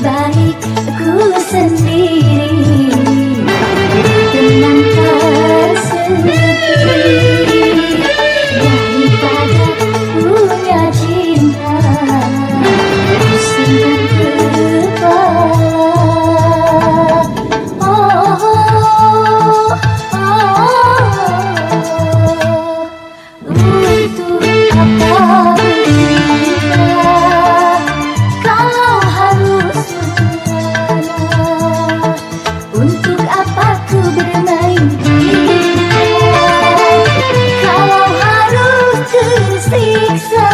baik aku sendiri. speaks.